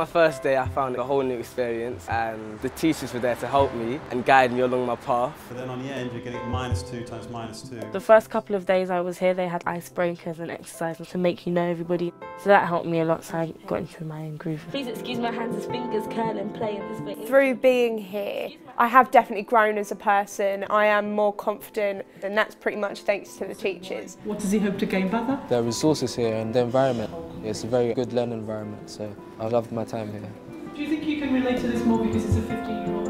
my first day I found a whole new experience and the teachers were there to help me and guide me along my path. But then on the end you're getting minus two times minus two. The first couple of days I was here they had icebreakers and exercises to make you know everybody. So that helped me a lot so I got into my own groove. Please excuse my hands as fingers curl and play in this way. Through being here, I have definitely grown as a person. I am more confident and that's pretty much thanks to the teachers. What does he hope to gain by that? The resources here and the environment. It's a very good learning environment, so I loved my time here. Do you think you can relate to this more because it's a 15-year-old?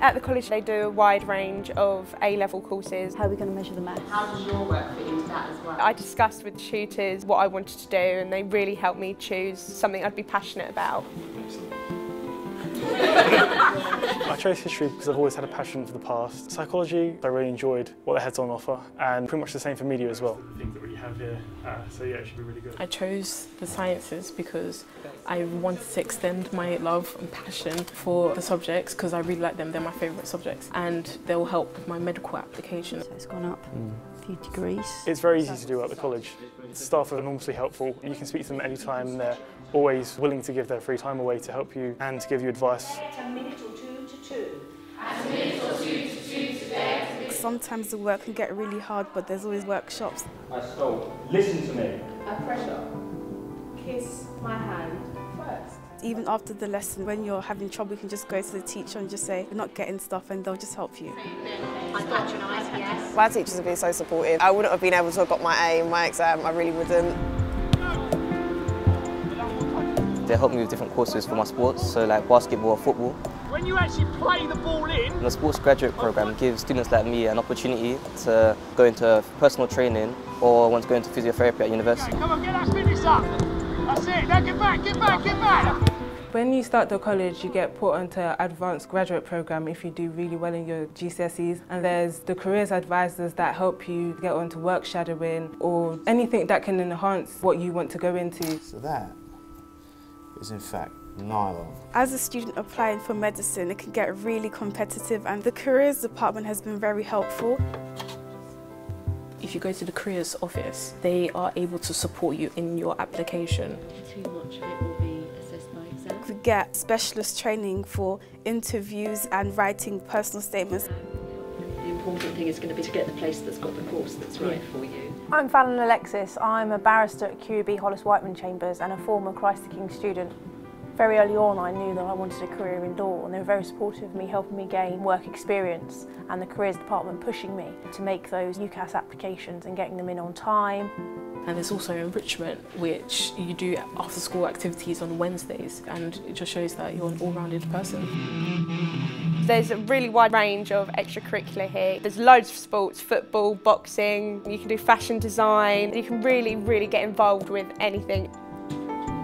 At the college they do a wide range of A-level courses. How are we going to measure the maths? How does your work fit into that as well? I discussed with tutors what I wanted to do and they really helped me choose something I'd be passionate about. I chose history because I've always had a passion for the past. Psychology, I really enjoyed what they had on offer, and pretty much the same for media as well. The things that we have here, uh, so yeah, it should be really good. I chose the sciences because I wanted to extend my love and passion for the subjects because I really like them, they're my favourite subjects and they'll help with my medical application. So it's gone up a few degrees. It's very easy to do at the college. The staff are enormously helpful. You can speak to them anytime and they're always willing to give their free time away to help you and to give you advice. Sometimes the work can get really hard, but there's always workshops. I stole. Listen to me. A pressure. Kiss my hand first. Even after the lesson, when you're having trouble, you can just go to the teacher and just say, you're not getting stuff, and they'll just help you. I patronise, yes. My teachers have been so supportive. I wouldn't have been able to have got my A in my exam, I really wouldn't. They helped me with different courses for my sports, so like basketball or football. When you actually play the ball in, The sports graduate program gives students like me an opportunity to go into personal training or want to go into physiotherapy at university. come on, get that finish up. That's it. Now get back, get back, get back. When you start the college, you get put onto advanced graduate program if you do really well in your GCSEs. And there's the careers advisors that help you get onto work shadowing or anything that can enhance what you want to go into. So that is in fact nylon. As a student applying for medicine, it can get really competitive, and the careers department has been very helpful. If you go to the careers office, they are able to support you in your application. Too much of it will be assessed by exam. We get specialist training for interviews and writing personal statements. The important thing is going to be to get the place that's got the course that's right for you. I'm Fallon Alexis. I'm a barrister at QEB Hollis Whiteman Chambers and a former Christ the King student. Very early on I knew that I wanted a career in law and they were very supportive of me, helping me gain work experience and the careers department pushing me to make those UCAS applications and getting them in on time. And there's also enrichment, which you do after school activities on Wednesdays, and it just shows that you're an all-rounded person. There's a really wide range of extracurricular here. There's loads of sports, football, boxing, you can do fashion design, you can really, really get involved with anything.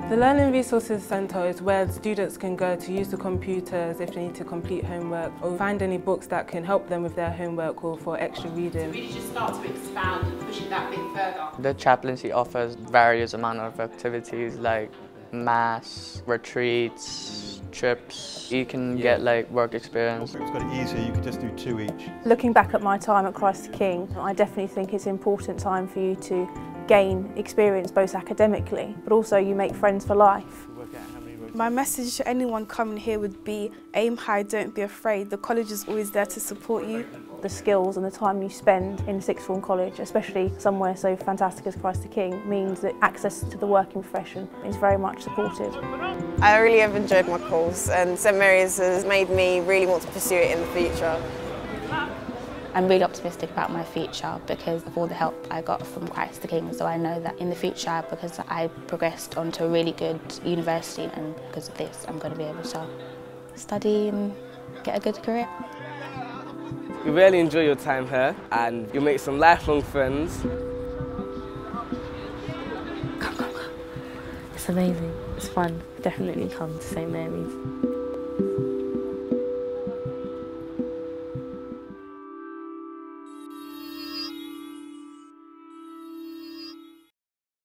The Learning Resources Centre is where students can go to use the computers if they need to complete homework or find any books that can help them with their homework or for extra reading. Really just start to expand and push it that bit further. The chaplaincy offers various amount of activities like mass, retreats, trips. You can get like work experience. It's got it easier, you could just do two each. Looking back at my time at Christ the King, I definitely think it's an important time for you to gain experience both academically, but also you make friends for life. My message to anyone coming here would be aim high, don't be afraid. The college is always there to support you. The skills and the time you spend in sixth form college, especially somewhere so fantastic as Christ the King, means that access to the working profession is very much supported. I really have enjoyed my course and St Mary's has made me really want to pursue it in the future. I'm really optimistic about my future because of all the help I got from Christ the King. So I know that in the future, because I progressed onto a really good university and because of this, I'm going to be able to study and get a good career. You really enjoy your time here and you'll make some lifelong friends. Come, come, come. It's amazing. It's fun. Definitely come to St Mary's.